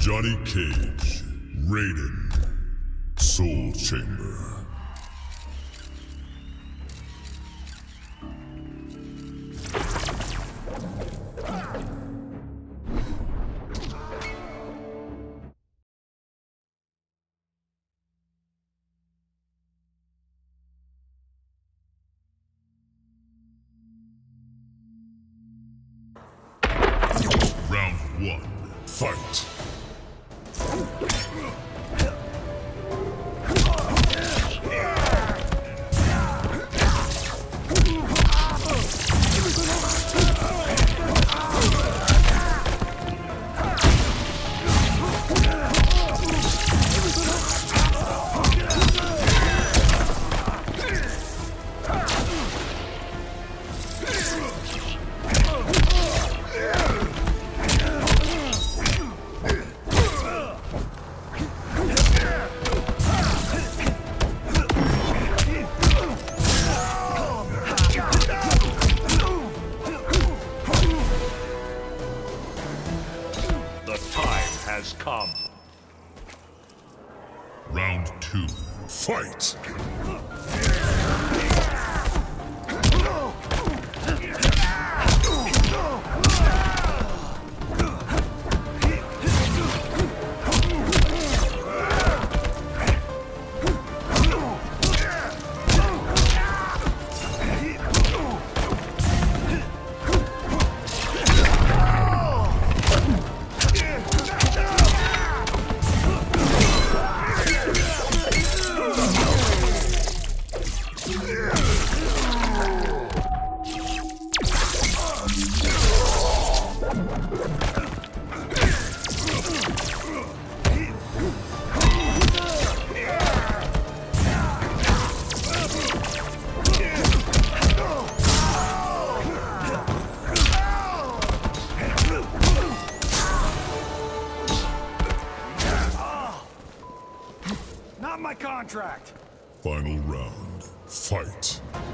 Johnny Cage, Raiden, Soul Chamber. Round one, fight. Has come. Round two, fight. Fight.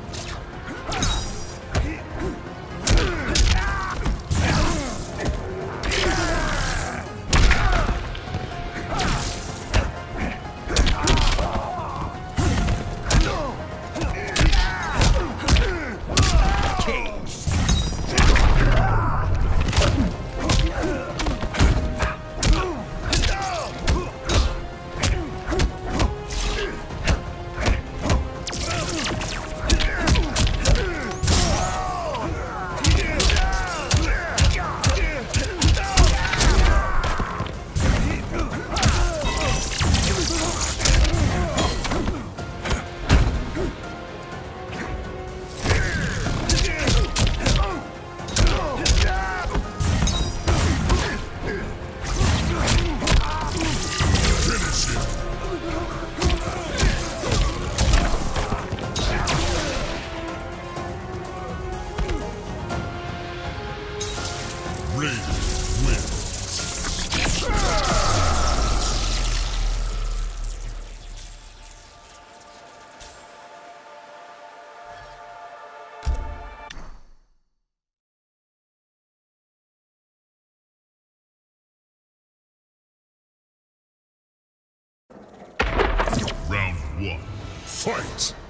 Fight.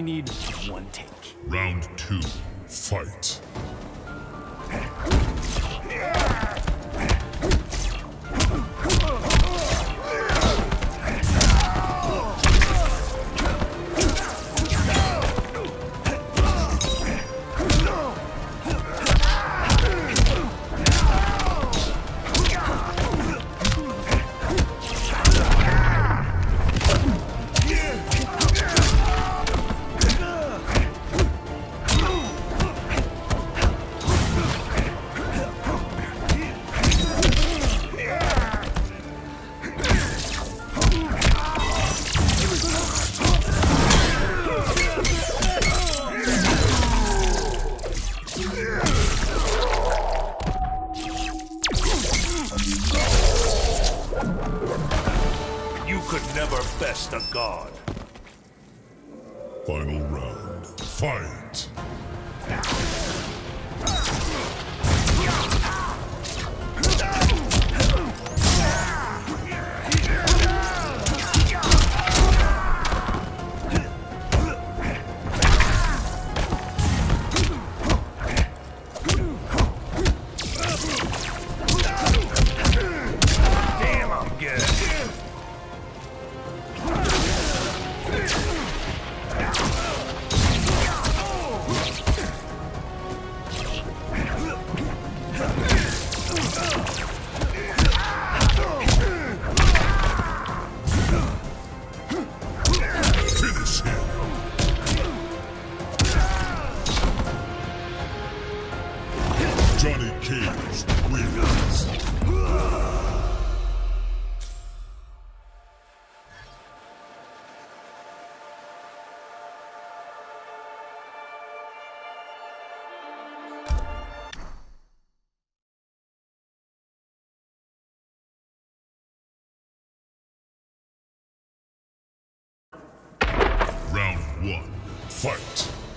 Only need one take. Round two, fight. Fight!